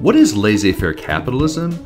What is laissez faire capitalism,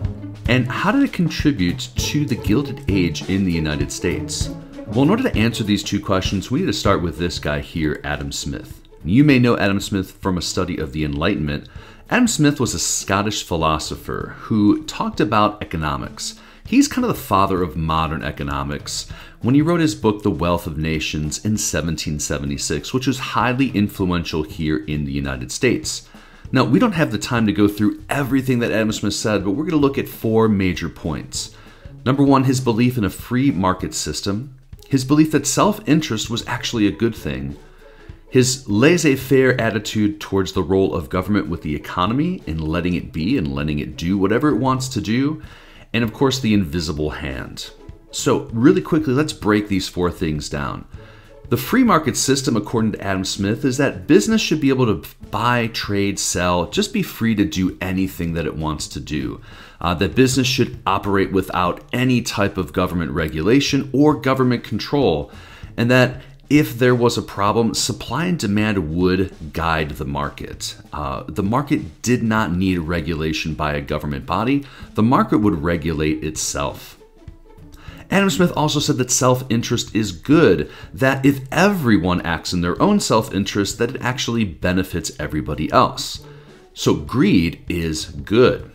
and how did it contribute to the Gilded Age in the United States? Well, in order to answer these two questions, we need to start with this guy here, Adam Smith. You may know Adam Smith from a study of the Enlightenment. Adam Smith was a Scottish philosopher who talked about economics. He's kind of the father of modern economics when he wrote his book, The Wealth of Nations, in 1776, which was highly influential here in the United States. Now, we don't have the time to go through everything that Adam Smith said, but we're going to look at four major points. Number one, his belief in a free market system, his belief that self interest was actually a good thing, his laissez faire attitude towards the role of government with the economy and letting it be and letting it do whatever it wants to do, and of course, the invisible hand. So, really quickly, let's break these four things down. The free market system, according to Adam Smith, is that business should be able to buy, trade, sell, just be free to do anything that it wants to do. Uh, that business should operate without any type of government regulation or government control. And that if there was a problem, supply and demand would guide the market. Uh, the market did not need regulation by a government body, the market would regulate itself. Adam Smith also said that self interest is good, that if everyone acts in their own self interest, that it actually benefits everybody else. So greed is good.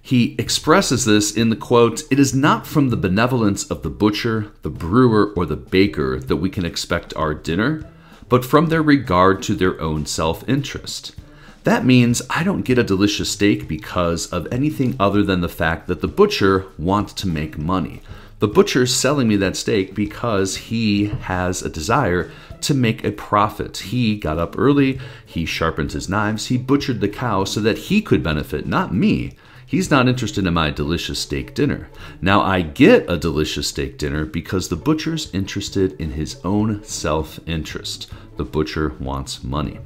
He expresses this in the quote It is not from the benevolence of the butcher, the brewer, or the baker that we can expect our dinner, but from their regard to their own self interest. That means I don't get a delicious steak because of anything other than the fact that the butcher wants to make money. The butcher's selling me that steak because he has a desire to make a profit. He got up early, he sharpened his knives, he butchered the cow so that he could benefit, not me. He's not interested in my delicious steak dinner. Now I get a delicious steak dinner because the butcher's interested in his own self interest. The butcher wants money.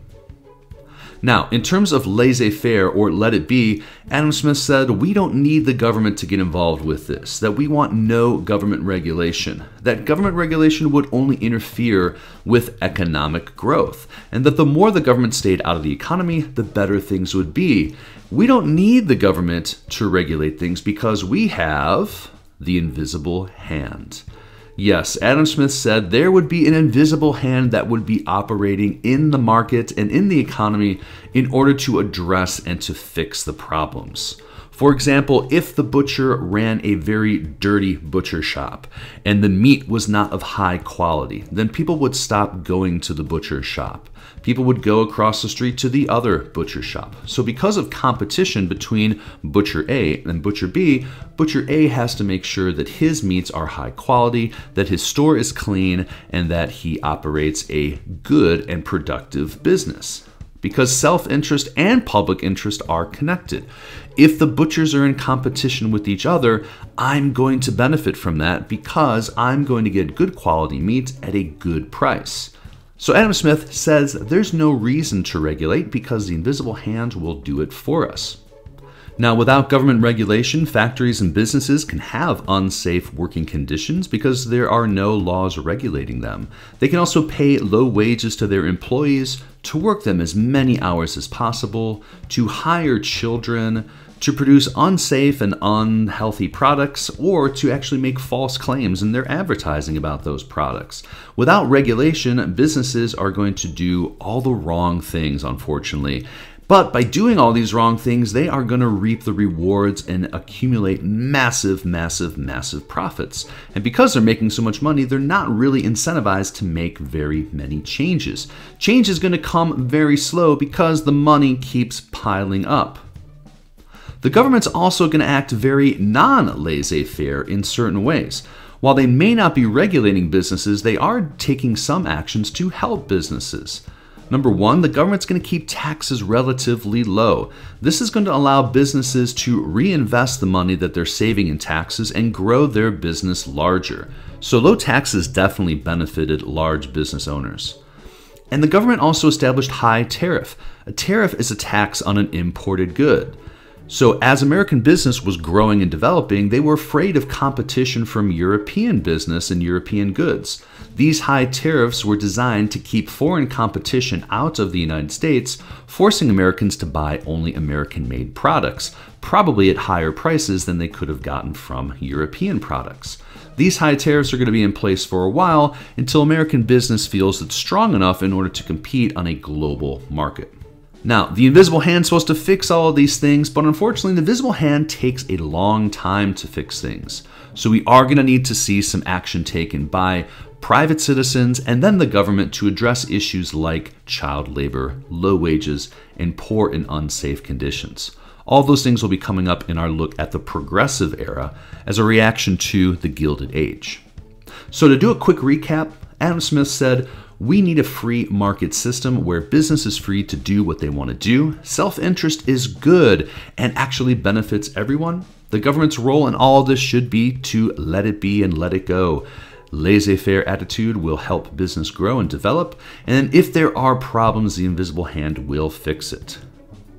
Now, in terms of laissez faire or let it be, Adam Smith said we don't need the government to get involved with this, that we want no government regulation, that government regulation would only interfere with economic growth, and that the more the government stayed out of the economy, the better things would be. We don't need the government to regulate things because we have the invisible hand. Yes, Adam Smith said there would be an invisible hand that would be operating in the market and in the economy in order to address and to fix the problems. For example, if the butcher ran a very dirty butcher shop and the meat was not of high quality, then people would stop going to the butcher shop people would go across the street to the other butcher shop. So, because of competition between Butcher A and Butcher B, Butcher A has to make sure that his meats are high quality, that his store is clean, and that he operates a good and productive business. Because self interest and public interest are connected. If the butchers are in competition with each other, I'm going to benefit from that because I'm going to get good quality meat at a good price. So Adam Smith says there's no reason to regulate because the invisible hand will do it for us. Now, without government regulation, factories and businesses can have unsafe working conditions because there are no laws regulating them. They can also pay low wages to their employees, to work them as many hours as possible, to hire children, to produce unsafe and unhealthy products or to actually make false claims in their advertising about those products. Without regulation, businesses are going to do all the wrong things, unfortunately. But by doing all these wrong things, they are going to reap the rewards and accumulate massive, massive, massive profits. And because they're making so much money, they're not really incentivized to make very many changes. Change is going to come very slow because the money keeps piling up. The government's also going to act very non laissez faire in certain ways. While they may not be regulating businesses, they are taking some actions to help businesses. Number one, the government's going to keep taxes relatively low. This is going to allow businesses to reinvest the money that they're saving in taxes and grow their business larger. So, low taxes definitely benefited large business owners. And the government also established high tariff. A tariff is a tax on an imported good. So, as American business was growing and developing, they were afraid of competition from European business and European goods. These high tariffs were designed to keep foreign competition out of the United States, forcing Americans to buy only American made products, probably at higher prices than they could have gotten from European products. These high tariffs are going to be in place for a while until American business feels it's strong enough in order to compete on a global market. Now, the invisible hand's supposed to fix all of these things, but unfortunately, the invisible hand takes a long time to fix things. So we are going to need to see some action taken by private citizens and then the government to address issues like child labor, low wages, and poor and unsafe conditions. All those things will be coming up in our look at the progressive era as a reaction to the Gilded Age. So, to do a quick recap, Adam Smith said, we need a free market system where business is free to do what they want to do. Self interest is good and actually benefits everyone. The government's role in all this should be to let it be and let it go. Laissez faire attitude will help business grow and develop, and if there are problems, the invisible hand will fix it.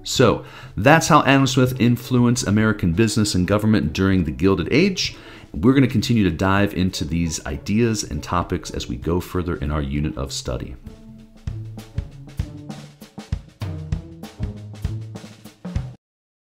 So, that's how Adam Smith influenced American business and government during the Gilded Age. We're going to continue to dive into these ideas and topics as we go further in our unit of study.